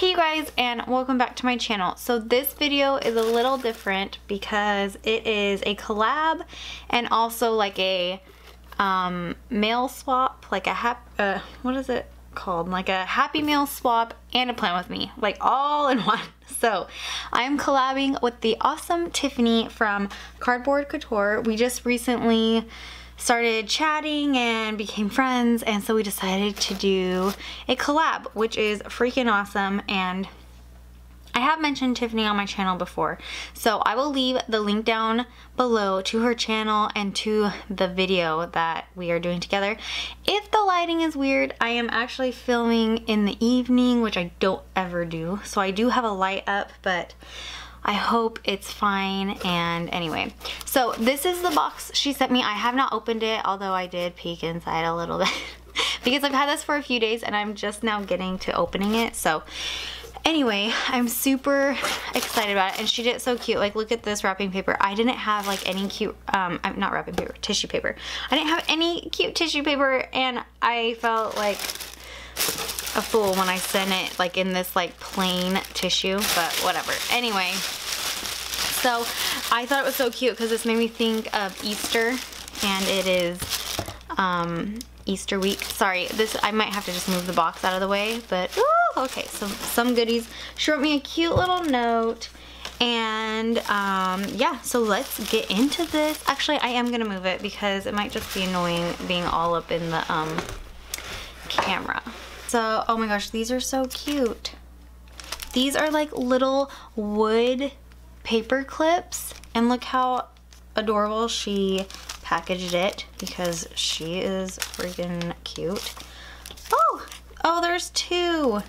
Hey guys and welcome back to my channel. So this video is a little different because it is a collab and also like a um, mail swap, like a hap, uh, what is it called? Like a happy mail swap and a plan with me, like all in one. So I am collabing with the awesome Tiffany from Cardboard Couture. We just recently started chatting and became friends and so we decided to do a collab which is freaking awesome and I have mentioned Tiffany on my channel before so I will leave the link down below to her channel and to the video that we are doing together. If the lighting is weird I am actually filming in the evening which I don't ever do so I do have a light up but I hope it's fine and anyway. So this is the box she sent me. I have not opened it although I did peek inside a little bit because I've had this for a few days and I'm just now getting to opening it so anyway I'm super excited about it and she did it so cute. Like look at this wrapping paper. I didn't have like any cute um I'm not wrapping paper tissue paper. I didn't have any cute tissue paper and I felt like a fool when I sent it like in this like plain tissue, but whatever. Anyway, so I thought it was so cute because this made me think of Easter and it is um, Easter week. Sorry, this I might have to just move the box out of the way, but ooh, okay, so some goodies. She wrote me a cute little note and um, yeah, so let's get into this. Actually, I am gonna move it because it might just be annoying being all up in the um, camera. So, oh my gosh, these are so cute. These are like little wood paper clips and look how adorable she packaged it because she is freaking cute. Oh, oh, there's two.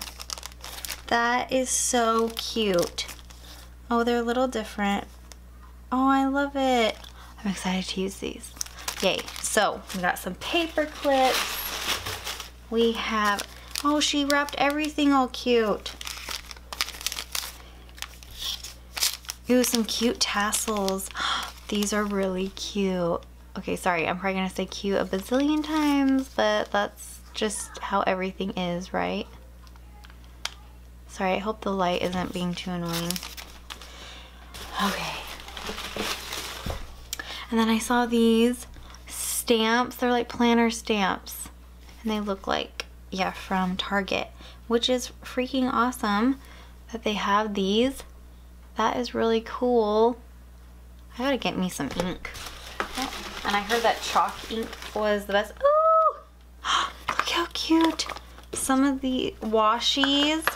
That is so cute. Oh, they're a little different. Oh, I love it. I'm excited to use these. Yay. So, we got some paper clips. We have Oh, she wrapped everything all cute. Ooh, some cute tassels. These are really cute. Okay, sorry, I'm probably gonna say cute a bazillion times, but that's just how everything is, right? Sorry, I hope the light isn't being too annoying. Okay. And then I saw these stamps. They're like planner stamps. And they look like yeah, from Target, which is freaking awesome that they have these. That is really cool. I gotta get me some ink. And I heard that chalk ink was the best. Oh, look how cute. Some of the washies.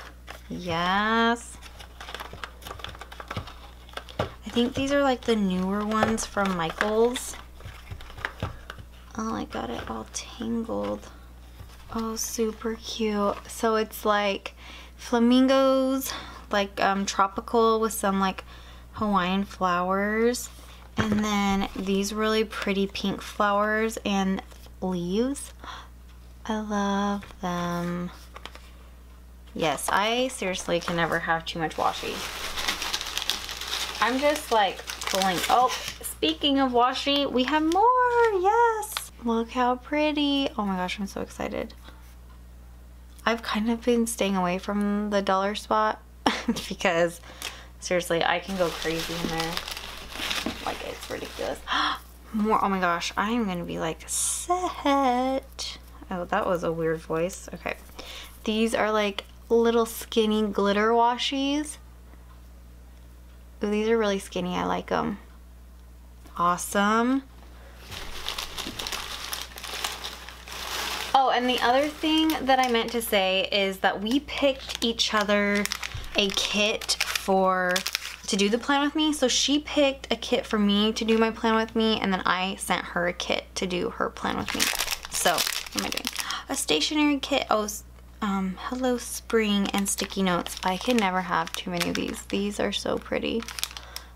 Yes. I think these are like the newer ones from Michaels. Oh, I got it all tangled. Oh, super cute. So it's like flamingos, like um, tropical with some like Hawaiian flowers. And then these really pretty pink flowers and leaves. I love them. Yes, I seriously can never have too much washi. I'm just like pulling. Oh, speaking of washi, we have more. Yes. Look how pretty. Oh my gosh, I'm so excited. I've kind of been staying away from the dollar spot because seriously, I can go crazy in there. Like, it's ridiculous. More, oh my gosh, I am to be like set. Oh, that was a weird voice. Okay. These are like little skinny glitter washies. Ooh, these are really skinny. I like them. Awesome. And the other thing that I meant to say is that we picked each other a kit for to do the plan with me. So she picked a kit for me to do my plan with me and then I sent her a kit to do her plan with me. So, what am I doing? A stationery kit. Oh, um, Hello Spring and sticky notes. I can never have too many of these. These are so pretty.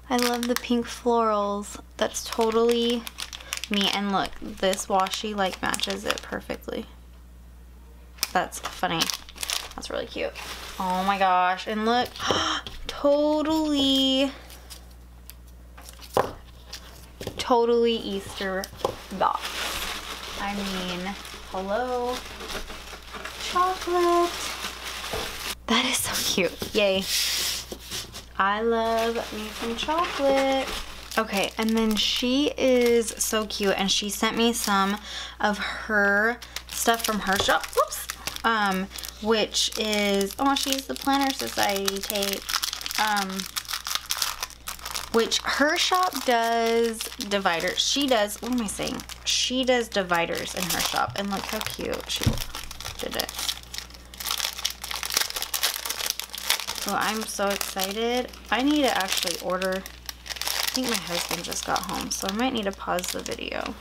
I love the pink florals. That's totally me. And look, this washi like matches it perfectly. That's funny. That's really cute. Oh my gosh. And look, totally, totally Easter box. I mean, hello, chocolate. That is so cute. Yay. I love me some chocolate. Okay, and then she is so cute and she sent me some of her stuff from her shop. Whoops. Um, which is, oh, she's the Planner Society tape. Um, which her shop does dividers. She does, what am I saying? She does dividers in her shop. And look how cute she did it. So I'm so excited. I need to actually order, I think my husband just got home, so I might need to pause the video.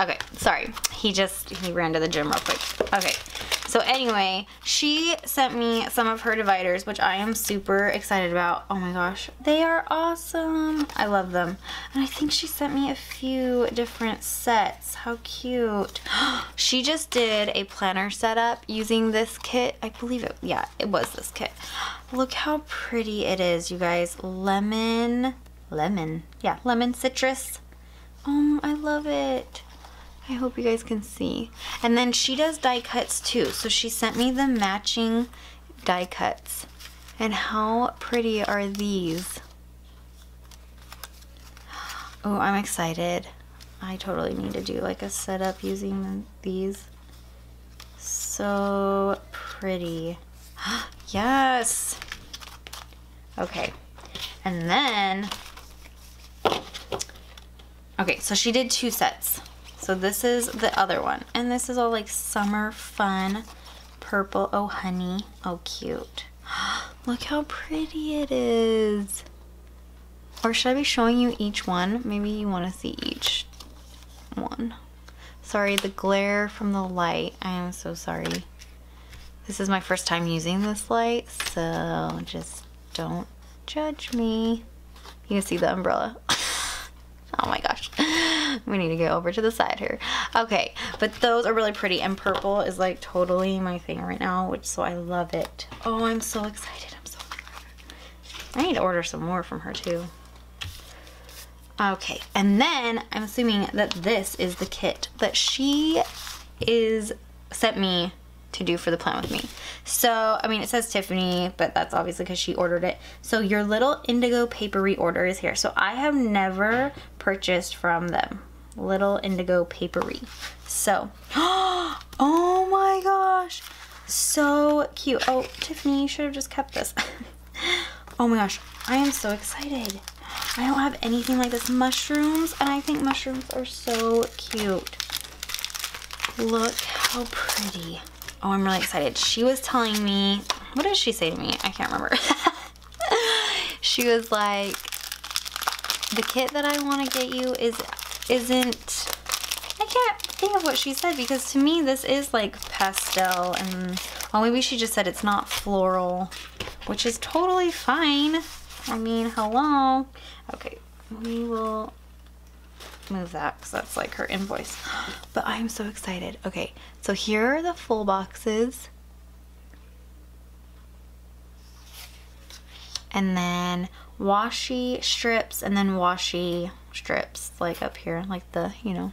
Okay, sorry. He just, he ran to the gym real quick. Okay, so anyway, she sent me some of her dividers, which I am super excited about. Oh my gosh, they are awesome. I love them. And I think she sent me a few different sets. How cute. she just did a planner setup using this kit. I believe it, yeah, it was this kit. Look how pretty it is, you guys. Lemon, lemon, yeah, lemon citrus. Oh, I love it. I hope you guys can see. And then she does die cuts too. So she sent me the matching die cuts. And how pretty are these? Oh, I'm excited. I totally need to do like a setup using these. So pretty. yes. Okay. And then, okay, so she did two sets. So this is the other one. And this is all like summer fun purple. Oh, honey. Oh, cute. Look how pretty it is. Or should I be showing you each one? Maybe you want to see each one. Sorry, the glare from the light. I am so sorry. This is my first time using this light, so just don't judge me. You can see the umbrella. oh my gosh. We need to get over to the side here. Okay, but those are really pretty and purple is like totally my thing right now, which so I love it. Oh, I'm so excited. I'm so excited. I need to order some more from her too. Okay, and then I'm assuming that this is the kit that she is sent me to do for the plan with me. So, I mean, it says Tiffany, but that's obviously because she ordered it. So your little indigo papery order is here. So I have never purchased from them. Little indigo papery. So, oh my gosh. So cute. Oh, Tiffany, you should have just kept this. oh my gosh, I am so excited. I don't have anything like this. Mushrooms, and I think mushrooms are so cute. Look how pretty. Oh, I'm really excited. She was telling me, what did she say to me? I can't remember. she was like, the kit that I want to get you is, isn't, I can't think of what she said because to me this is like pastel and, well maybe she just said it's not floral, which is totally fine. I mean, hello. Okay, we will move that because that's like her invoice. But I'm so excited. Okay, so here are the full boxes. And then washi strips and then washi strips like up here, like the, you know,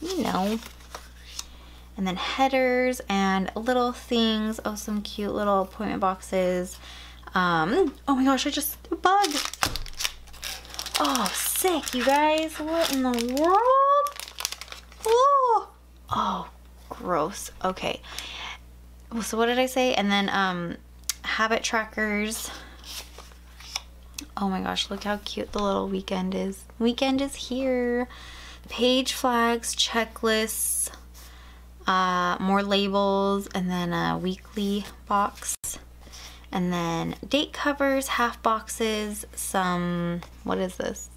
you know. And then headers and little things. Oh, some cute little appointment boxes. Um, oh my gosh, I just, bug. Oh, sick, you guys. What in the world? Oh, oh gross. Okay. So what did I say? And then um, habit trackers. Oh my gosh, look how cute the little weekend is. Weekend is here. Page flags, checklists, uh, more labels, and then a weekly box. And then date covers, half boxes, some, what is this?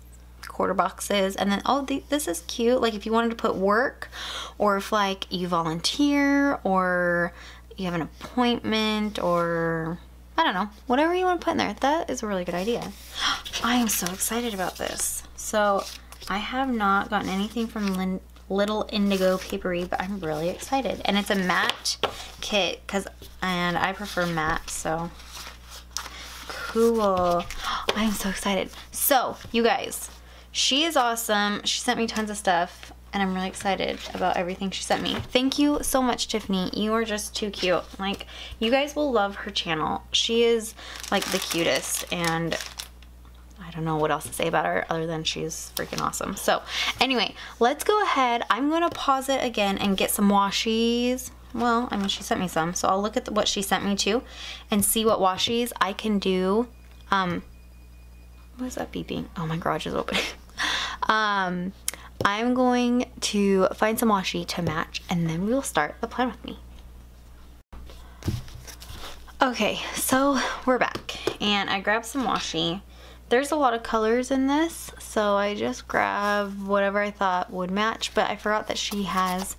quarter boxes and then oh this is cute like if you wanted to put work or if like you volunteer or you have an appointment or I don't know. Whatever you want to put in there that is a really good idea. I am so excited about this. So I have not gotten anything from Lin Little Indigo Papery but I'm really excited. And it's a matte kit because and I prefer matte so. Cool. I'm so excited. So you guys she is awesome. She sent me tons of stuff and I'm really excited about everything she sent me. Thank you so much, Tiffany. You are just too cute. Like, you guys will love her channel. She is like the cutest and I don't know what else to say about her other than she's freaking awesome. So anyway, let's go ahead. I'm going to pause it again and get some washies. Well, I mean, she sent me some, so I'll look at the, what she sent me to and see what washies I can do. Um, what is that beeping? Oh, my garage is open. um, I'm going to find some washi to match and then we'll start the plan with me. Okay, so we're back and I grabbed some washi. There's a lot of colors in this, so I just grabbed whatever I thought would match, but I forgot that she has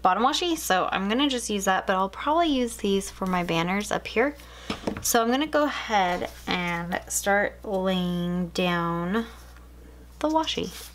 bottom washi, so I'm gonna just use that, but I'll probably use these for my banners up here. So I'm gonna go ahead and start laying down the washi.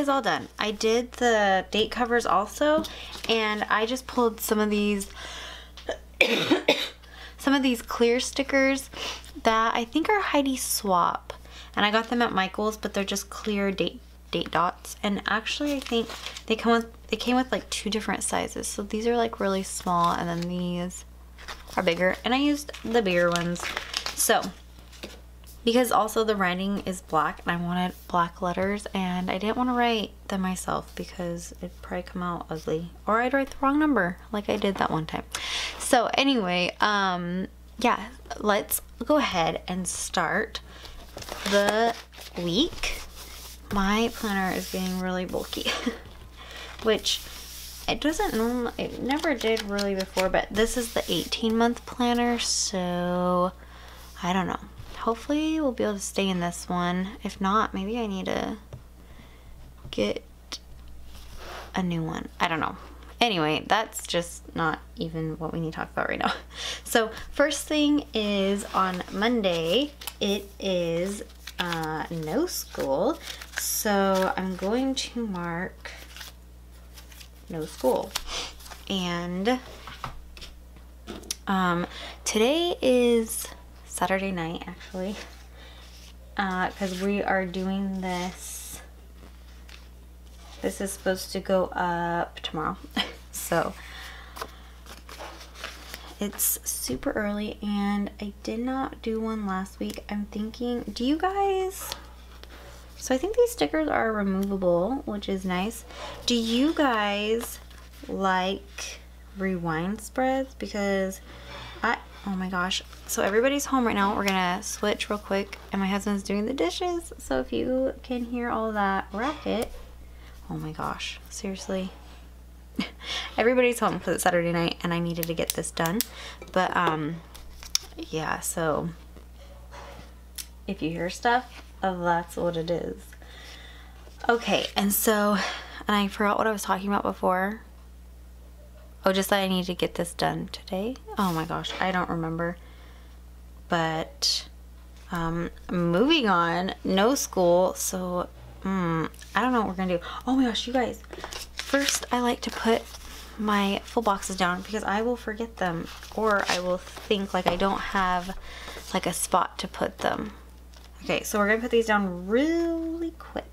Is all done. I did the date covers also, and I just pulled some of these, some of these clear stickers that I think are Heidi Swapp. And I got them at Michael's, but they're just clear date date dots. And actually, I think they come with they came with like two different sizes. So these are like really small, and then these are bigger. And I used the bigger ones. So because also the writing is black and I wanted black letters and I didn't want to write them myself because it'd probably come out ugly or I'd write the wrong number like I did that one time. So anyway, um, yeah, let's go ahead and start the week. My planner is getting really bulky, which it doesn't normally, it never did really before, but this is the 18 month planner, so I don't know hopefully we'll be able to stay in this one. If not, maybe I need to get a new one. I don't know. Anyway, that's just not even what we need to talk about right now. So first thing is on Monday, it is uh, no school. So I'm going to mark no school. And um, today is Saturday night actually. Because uh, we are doing this. This is supposed to go up tomorrow. So it's super early and I did not do one last week. I'm thinking do you guys so I think these stickers are removable which is nice. Do you guys like rewind spreads? Because I Oh my gosh. So everybody's home right now. We're gonna switch real quick and my husband's doing the dishes. So if you can hear all that racket, oh my gosh, seriously. everybody's home because it's Saturday night and I needed to get this done. But um, yeah, so if you hear stuff, that's what it is. Okay, and so, and I forgot what I was talking about before. Oh, just that I need to get this done today? Oh my gosh, I don't remember. But, um, moving on, no school, so, hmm, I don't know what we're gonna do. Oh my gosh, you guys, first I like to put my full boxes down because I will forget them or I will think like I don't have like a spot to put them. Okay, so we're gonna put these down really quick.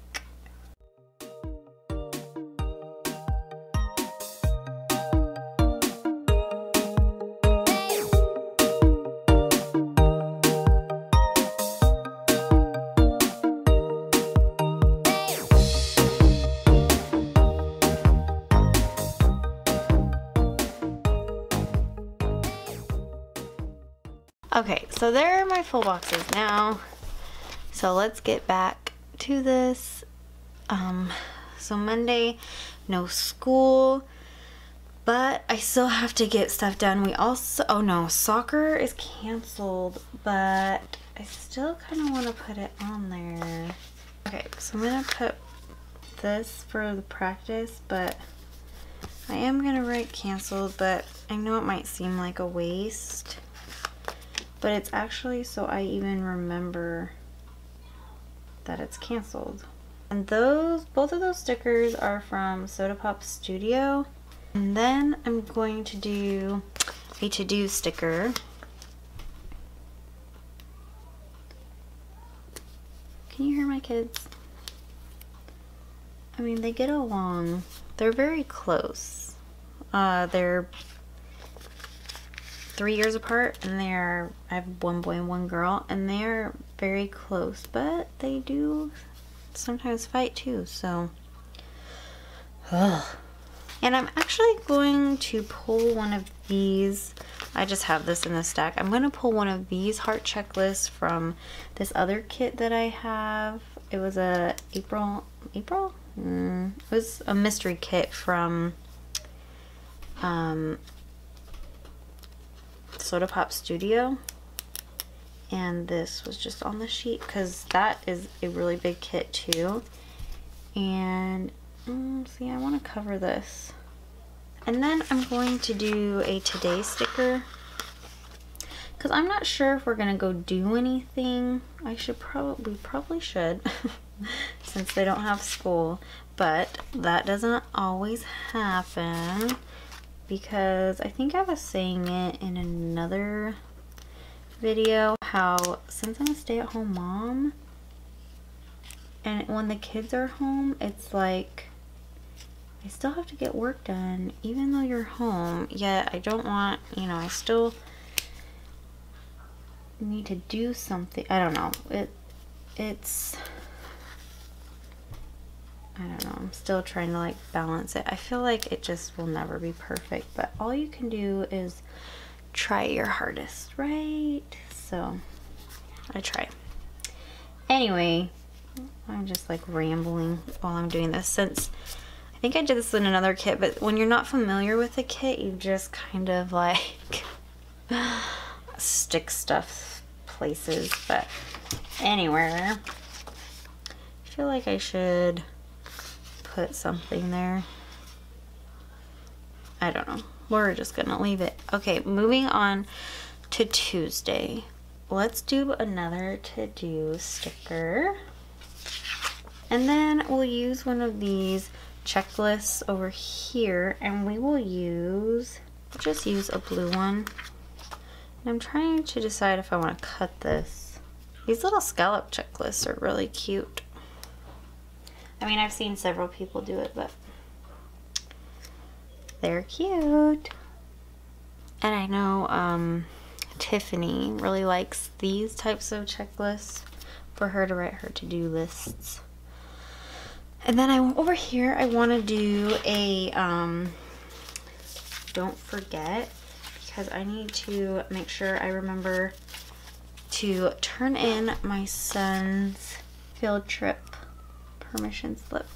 So there are my full boxes now. So let's get back to this. Um, so Monday, no school, but I still have to get stuff done. We also, oh no, soccer is canceled, but I still kind of want to put it on there. Okay, so I'm going to put this for the practice, but I am going to write canceled, but I know it might seem like a waste but it's actually so I even remember that it's canceled. And those, both of those stickers are from Soda Pop Studio. And then I'm going to do a to-do sticker. Can you hear my kids? I mean, they get along. They're very close. Uh, they're three years apart and they're I have one boy and one girl and they're very close but they do sometimes fight too so. Ugh. and I'm actually going to pull one of these. I just have this in the stack. I'm to pull one of these heart checklists from this other kit that I have. It was a April April? Mm, it was a mystery kit from um, Soda Pop Studio. And this was just on the sheet because that is a really big kit too. And mm, see, I want to cover this. And then I'm going to do a today sticker because I'm not sure if we're going to go do anything. I should probably, probably should since they don't have school. But that doesn't always happen because I think I was saying it in another video how since I'm a stay-at-home mom and when the kids are home it's like I still have to get work done even though you're home yet I don't want you know I still need to do something. I don't know. It it's I don't know, I'm still trying to like balance it. I feel like it just will never be perfect, but all you can do is try your hardest, right? So I try. Anyway, I'm just like rambling while I'm doing this since I think I did this in another kit, but when you're not familiar with a kit, you just kind of like stick stuff places, but anywhere. I feel like I should put something there. I don't know. We're just gonna leave it. Okay, moving on to Tuesday. Let's do another to-do sticker. And then we'll use one of these checklists over here and we will use, just use a blue one. And I'm trying to decide if I want to cut this. These little scallop checklists are really cute. I mean, I've seen several people do it, but they're cute. And I know um, Tiffany really likes these types of checklists for her to write her to-do lists. And then I over here, I want to do a um, don't forget because I need to make sure I remember to turn in my son's field trip permission slip.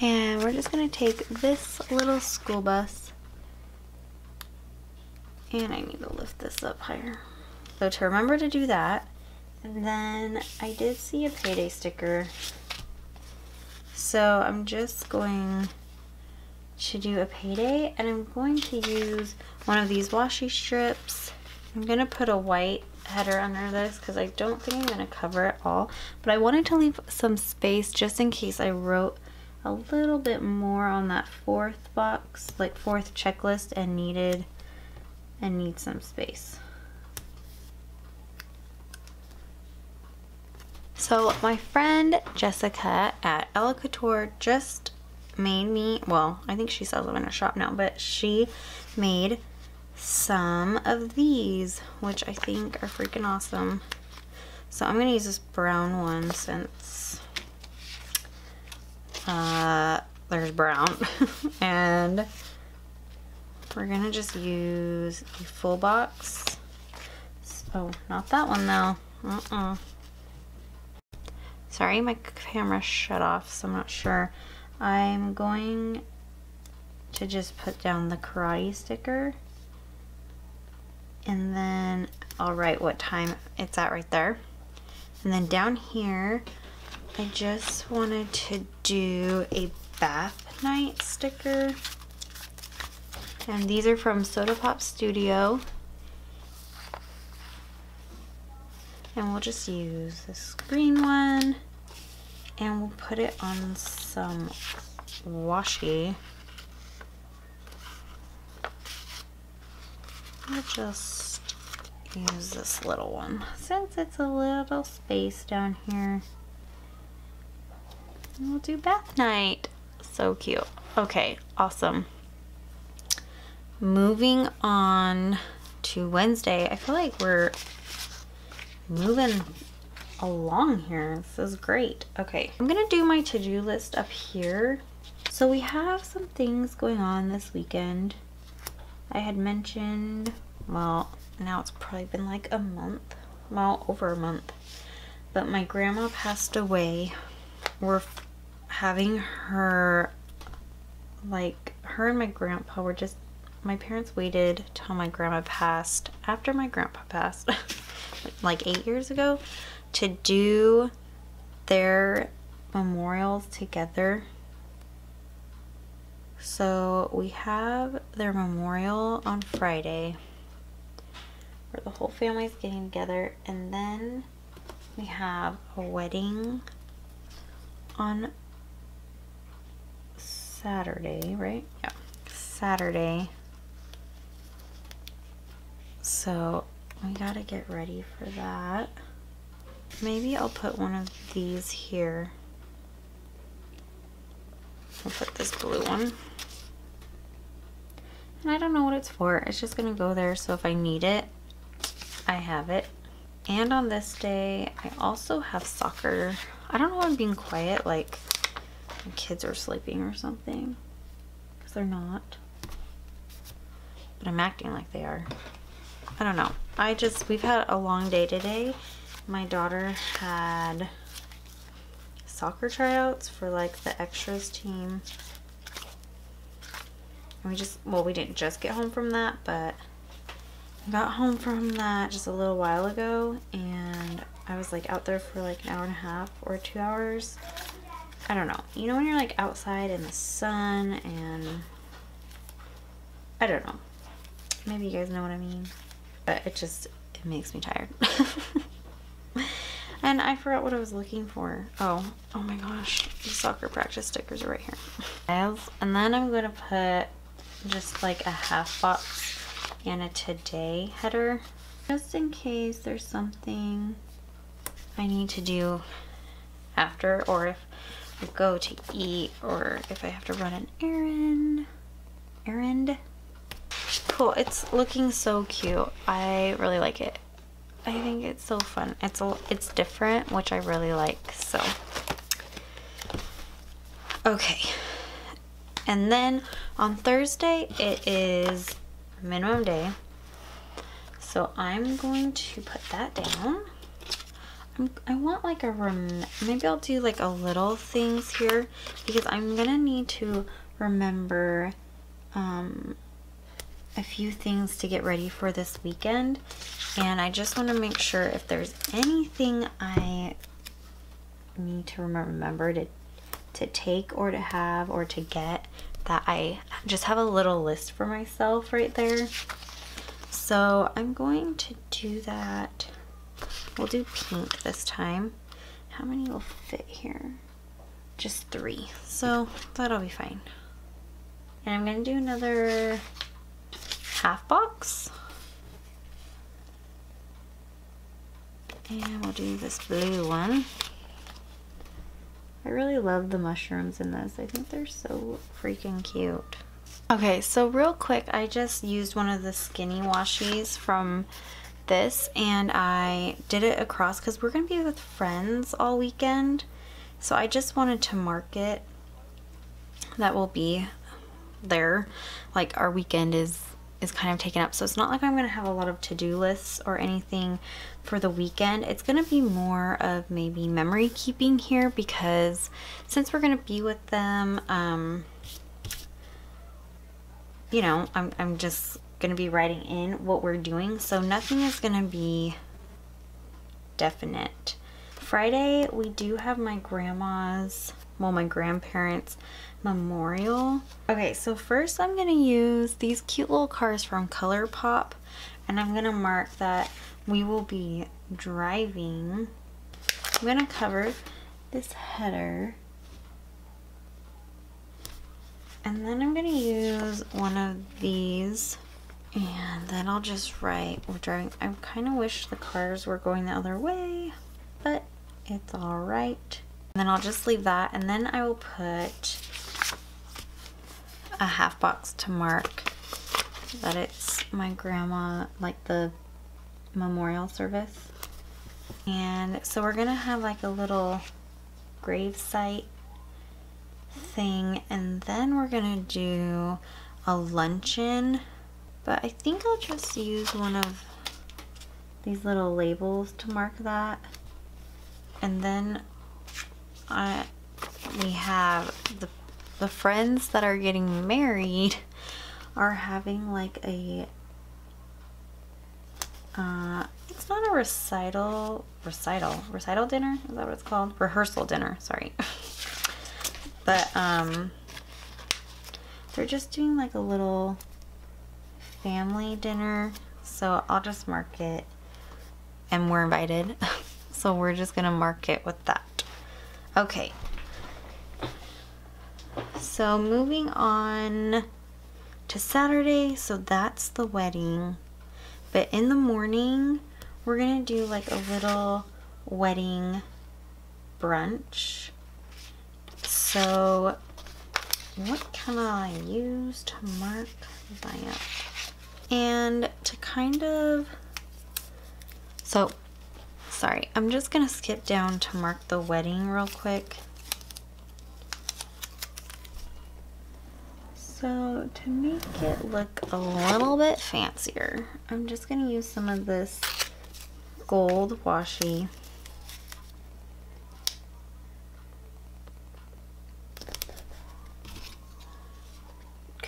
And we're just going to take this little school bus and I need to lift this up higher. So to remember to do that, and then I did see a payday sticker so I'm just going to do a payday and I'm going to use one of these washi strips. I'm going to put a white header under this because I don't think I'm going to cover it all. But I wanted to leave some space just in case I wrote a little bit more on that fourth box, like fourth checklist and needed and need some space. So my friend Jessica at Ella Couture just made me, well, I think she sells them in a shop now, but she made some of these, which I think are freaking awesome. So I'm going to use this brown one since uh, there's brown. and we're going to just use the full box. Oh, not that one though. Uh-uh. Sorry, my camera shut off, so I'm not sure. I'm going to just put down the karate sticker. And then I'll write what time it's at right there. And then down here, I just wanted to do a bath night sticker. And these are from Soda Pop Studio. And we'll just use this green one and we'll put it on some washi. I'll just use this little one since it's a little space down here. We'll do bath night. So cute. Okay, awesome. Moving on to Wednesday. I feel like we're moving along here. This is great. Okay, I'm gonna do my to-do list up here. So we have some things going on this weekend. I had mentioned, well, now it's probably been like a month, well, over a month. But my grandma passed away. We're having her, like, her and my grandpa were just, my parents waited till my grandma passed, after my grandpa passed, like eight years ago to do their memorials together. So we have their memorial on Friday where the whole family is getting together and then we have a wedding on Saturday, right? Yeah, Saturday. So we gotta get ready for that. Maybe I'll put one of these here. I'll put this blue one. And I don't know what it's for. It's just going to go there so if I need it, I have it. And on this day, I also have soccer. I don't know I'm being quiet, like my kids are sleeping or something. Because they're not. But I'm acting like they are. I don't know. I just, we've had a long day today my daughter had soccer tryouts for like the extras team. And we just, well, we didn't just get home from that, but I got home from that just a little while ago and I was like out there for like an hour and a half or two hours. I don't know. You know when you're like outside in the sun and I don't know. Maybe you guys know what I mean. But it just, it makes me tired. and I forgot what I was looking for. Oh, oh my gosh. The soccer practice stickers are right here. And then I'm going to put just like a half box and a today header. Just in case there's something I need to do after or if I go to eat or if I have to run an errand. Errand. Cool. It's looking so cute. I really like it. I think it's so fun. It's a, it's different, which I really like. So, okay. And then on Thursday, it is minimum day. So I'm going to put that down. I'm, i want like a rem maybe I'll do like a little things here because I'm gonna need to remember um, a few things to get ready for this weekend and I just want to make sure if there's anything I need to remember to to take or to have or to get that I just have a little list for myself right there so I'm going to do that We'll do pink this time. How many will fit here? Just three. So that'll be fine. And I'm going to do another half box. And we'll do this blue one. I really love the mushrooms in this. I think they're so freaking cute. Okay, so real quick, I just used one of the skinny washies from this and I did it across because we're going to be with friends all weekend. So I just wanted to mark it that will be there. Like our weekend is is kind of taken up. So it's not like I'm going to have a lot of to-do lists or anything for the weekend. It's going to be more of maybe memory keeping here because since we're going to be with them, um, you know, I'm, I'm just going to be writing in what we're doing. So nothing is going to be definite. Friday, we do have my grandma's, well, my grandparents' memorial. Okay, so first I'm going to use these cute little cars from ColourPop. And I'm going to mark that we will be driving. I'm going to cover this header. And then I'm going to use one of these and then I'll just write, we're driving, I kind of wish the cars were going the other way, but it's all right. And then I'll just leave that and then I will put a half box to mark that it's my grandma, like the memorial service. And so we're gonna have like a little gravesite thing and then we're gonna do a luncheon but I think I'll just use one of these little labels to mark that. And then I, we have the, the friends that are getting married are having like a uh, it's not a recital, recital, recital dinner? Is that what it's called? Rehearsal dinner, sorry. but, um, they're just doing like a little family dinner. So I'll just mark it and we're invited. so we're just gonna mark it with that. Okay. So moving on to Saturday. So that's the wedding. But in the morning, we're gonna do like a little wedding brunch. So what can I use to mark that? And to kind of, so, sorry, I'm just gonna skip down to mark the wedding real quick. So to make it look a little bit fancier, I'm just gonna use some of this gold washi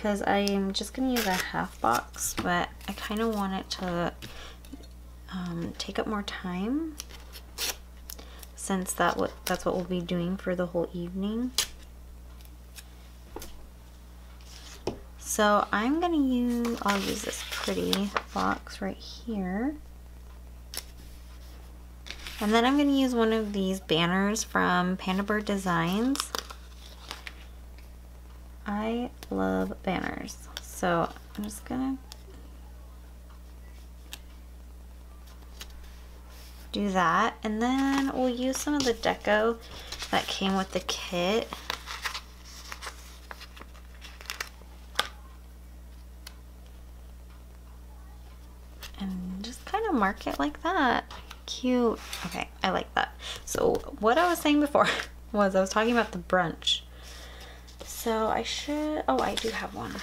because I am just going to use a half box, but I kind of want it to um, take up more time since that what that's what we'll be doing for the whole evening. So I'm gonna use, I'll use this pretty box right here. And then I'm gonna use one of these banners from Panda Bird Designs. I love banners. So I'm just gonna do that. And then we'll use some of the deco that came with the kit. Mark it like that. Cute. Okay, I like that. So what I was saying before was I was talking about the brunch. So I should, oh, I do have one.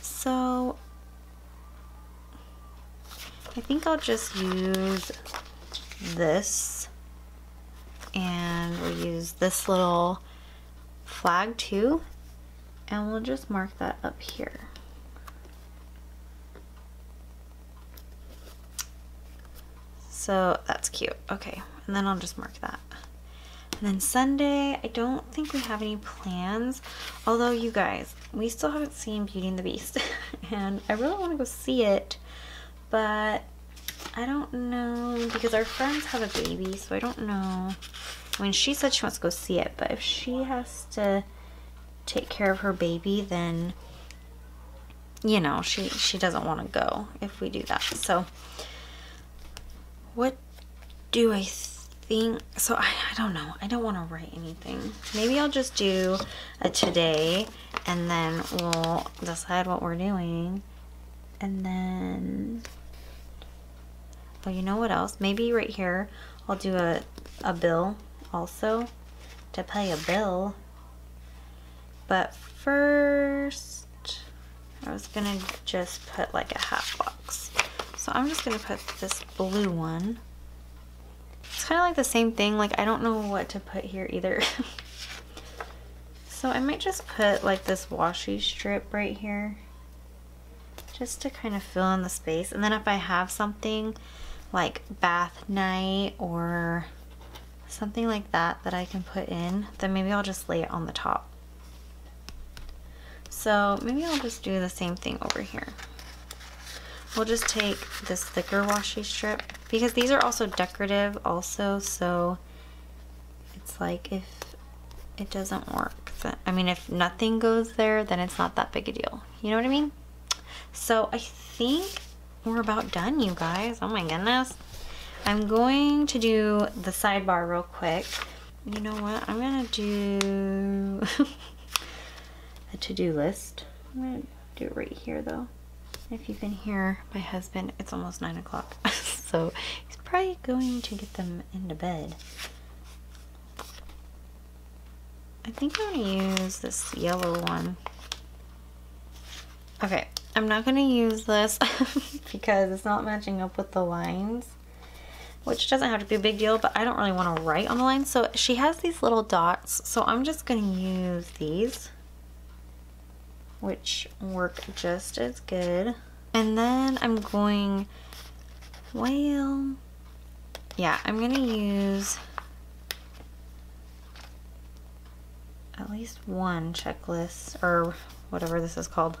So I think I'll just use this and we'll use this little flag too and we'll just mark that up here. So that's cute. Okay, and then I'll just mark that. And then Sunday, I don't think we have any plans. Although, you guys, we still haven't seen Beauty and the Beast. and I really want to go see it. But I don't know. Because our friends have a baby, so I don't know. I mean, she said she wants to go see it. But if she has to take care of her baby, then, you know, she, she doesn't want to go if we do that. So, what do I think? So I, I don't know. I don't want to write anything. Maybe I'll just do a today and then we'll decide what we're doing. And then, oh, you know what else? Maybe right here I'll do a, a bill also to pay a bill. But first, I was gonna just put like a hat box. So I'm just gonna put this blue one. It's kind of like the same thing. Like I don't know what to put here either. so I might just put like this washi strip right here. Just to kind of fill in the space. And then if I have something like bath night or something like that that I can put in, then maybe I'll just lay it on the top. So maybe I'll just do the same thing over here. We'll just take this thicker washi strip because these are also decorative also so it's like if it doesn't work I mean if nothing goes there then it's not that big a deal. You know what I mean? So I think we're about done you guys. Oh my goodness. I'm going to do the sidebar real quick. You know what? I'm gonna do a to-do list. I'm gonna do it right here though if you can hear my husband, it's almost 9 o'clock. so he's probably going to get them into bed. I think I'm going to use this yellow one. Okay, I'm not going to use this because it's not matching up with the lines. Which doesn't have to be a big deal, but I don't really want to write on the lines. So she has these little dots, so I'm just going to use these which work just as good. And then I'm going, well, yeah, I'm gonna use at least one checklist or whatever this is called.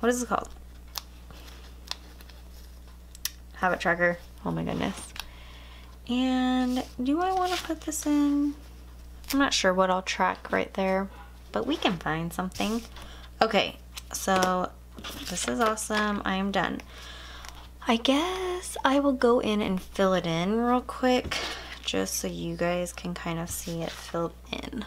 What is it called? Habit tracker. Oh my goodness. And do I want to put this in? I'm not sure what I'll track right there, but we can find something. Okay, so this is awesome. I am done. I guess I will go in and fill it in real quick just so you guys can kind of see it filled in.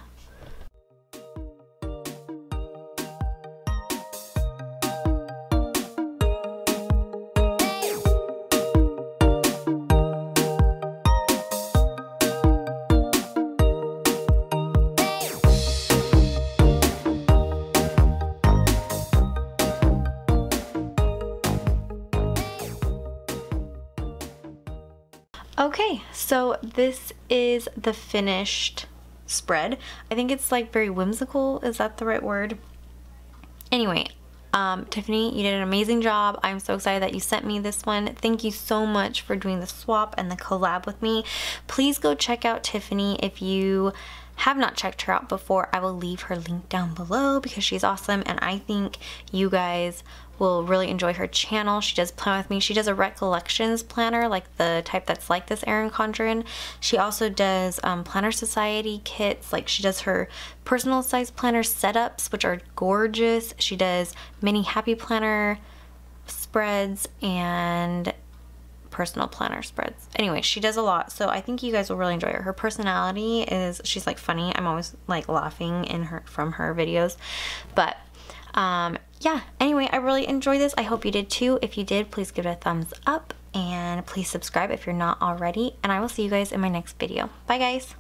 This is the finished spread. I think it's like very whimsical. Is that the right word? Anyway, um, Tiffany, you did an amazing job. I'm so excited that you sent me this one. Thank you so much for doing the swap and the collab with me. Please go check out Tiffany if you have not checked her out before, I will leave her link down below because she's awesome and I think you guys will really enjoy her channel. She does plan with me. She does a recollections planner, like the type that's like this Erin Condren. She also does um, Planner Society kits. Like she does her personal size planner setups, which are gorgeous. She does mini happy planner spreads and personal planner spreads. Anyway, she does a lot, so I think you guys will really enjoy her. Her personality is, she's like funny. I'm always like laughing in her from her videos. But um, yeah, anyway, I really enjoyed this. I hope you did too. If you did, please give it a thumbs up and please subscribe if you're not already. And I will see you guys in my next video. Bye guys.